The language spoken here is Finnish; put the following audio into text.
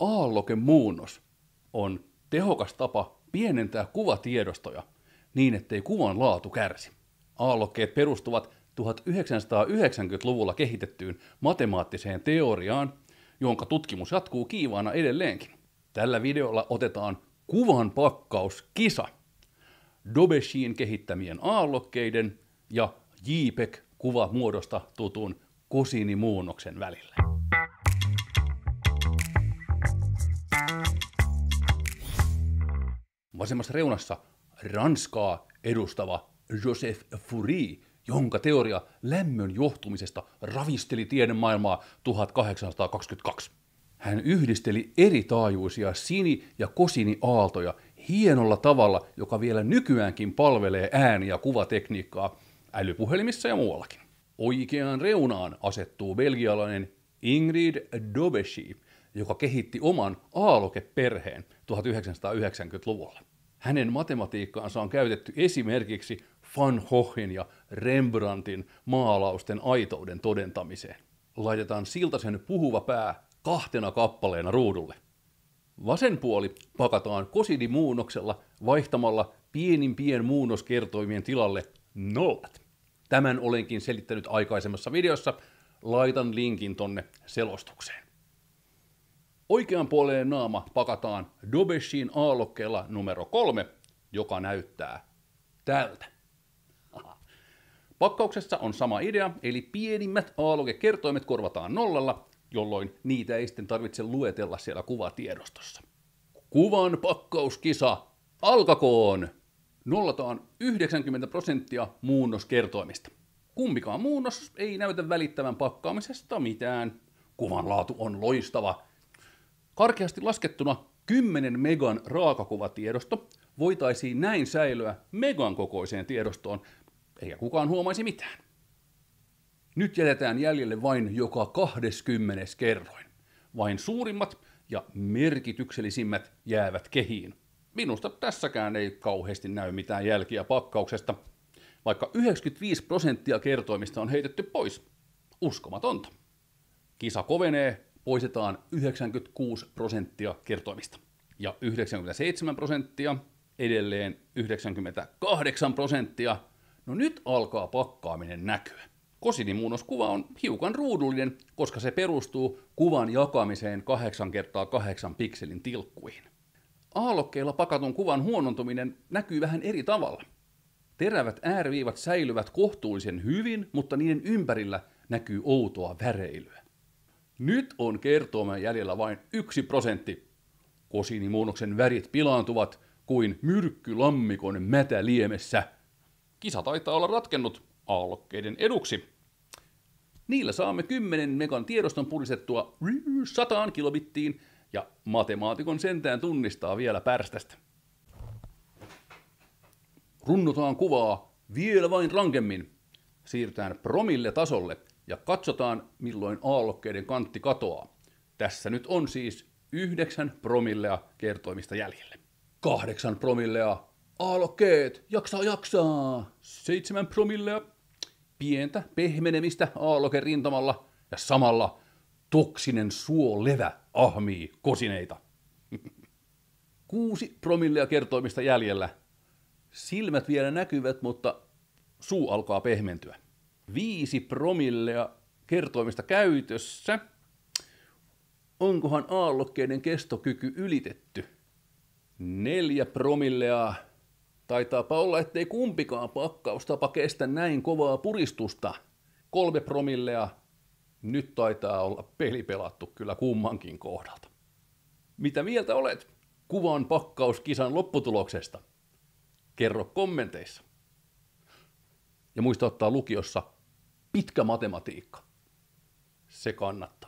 aallokemuunnos on tehokas tapa pienentää kuvatiedostoja niin, ettei kuvan laatu kärsi. Aallokkeet perustuvat 1990-luvulla kehitettyyn matemaattiseen teoriaan, jonka tutkimus jatkuu kiivaana edelleenkin. Tällä videolla otetaan kuvan pakkauskisa Dobeshin kehittämien aallokkeiden ja JPEG-kuvamuodosta tutun kosinimuunnoksen välillä. Vasemmassa reunassa Ranskaa edustava Joseph Fourier, jonka teoria lämmön johtumisesta ravisteli tiedemaailmaa 1822. Hän yhdisteli eri taajuisia sini- ja kosini-aaltoja hienolla tavalla, joka vielä nykyäänkin palvelee ääni- ja kuvatekniikkaa älypuhelimissa ja muuallakin. Oikeaan reunaan asettuu belgialainen Ingrid Dobeschi, joka kehitti oman aalokeperheen 1990-luvulla. Hänen matematiikkaansa on käytetty esimerkiksi Van Goghin ja Rembrandtin maalausten aitouden todentamiseen. Laitetaan Siltasen puhuva pää kahtena kappaleena ruudulle. Vasen puoli pakataan kosidimuunnoksella vaihtamalla pienimpien muunnoskertoimien tilalle nollat. Tämän olenkin selittänyt aikaisemmassa videossa, laitan linkin tonne selostukseen. Oikean puoleen naama pakataan Dobeshin aallokkeella numero kolme, joka näyttää tältä. Pakkauksessa on sama idea, eli pienimmät aallokekertoimet korvataan nollalla, jolloin niitä ei sitten tarvitse luetella siellä kuvatiedostossa. Kuvan pakkauskisa alkakoon! Nollataan 90 prosenttia muunnoskertoimista. Kumpikaan muunnos ei näytä välittävän pakkaamisesta mitään. Kuvan laatu on loistava. Karkeasti laskettuna 10 megan raakakuvatiedosto voitaisiin näin säilyä megan kokoiseen tiedostoon, eikä kukaan huomaisi mitään. Nyt jätetään jäljelle vain joka 20 kerroin. Vain suurimmat ja merkityksellisimmät jäävät kehiin. Minusta tässäkään ei kauheasti näy mitään jälkiä pakkauksesta, vaikka 95 prosenttia kertoimista on heitetty pois. Uskomatonta. Kisa kovenee, poistetaan 96 prosenttia kertoimista. Ja 97 prosenttia, edelleen 98 prosenttia. No nyt alkaa pakkaaminen näkyä. Kosinimuunnoskuva on hiukan ruudullinen, koska se perustuu kuvan jakamiseen 8 kertaa 8 pikselin tilkkuihin. Aallokkeilla pakatun kuvan huonontuminen näkyy vähän eri tavalla. Terävät ääriviivat säilyvät kohtuullisen hyvin, mutta niiden ympärillä näkyy outoa väreilyä. Nyt on kertoimen jäljellä vain yksi prosentti. Kosinimuunnoksen värit pilaantuvat kuin myrkky lammikon mätäliemessä. Kisa taitaa olla ratkennut aallokkeiden eduksi. Niillä saamme 10 megan tiedoston puristettua 100 kilobittiin ja matemaatikon sentään tunnistaa vielä pärstästä. Runnotaan kuvaa vielä vain rankemmin. Siirrytään promille tasolle ja katsotaan milloin aallokkeiden kantti katoaa. Tässä nyt on siis 9 promillea kertoimista jäljelle. 8 promillea aallokkeet, jaksaa jaksaa. 7 promillea pientä pehmenemistä aalloken rintamalla ja samalla toksinen suolevä ahmii kosineita. Kuusi promillea kertoimista jäljellä. Silmät vielä näkyvät, mutta suu alkaa pehmentyä. Viisi promillea kertoimista käytössä. Onkohan aallokkeiden kestokyky ylitetty? Neljä promillea Taitaapa olla, ettei kumpikaan pakkaustapa kestä näin kovaa puristusta. Kolme promillea. Nyt taitaa olla peli pelattu kyllä kummankin kohdalta. Mitä mieltä olet kuvan pakkauskisan lopputuloksesta? Kerro kommenteissa. Ja muista ottaa lukiossa pitkä matematiikka. Se kannattaa.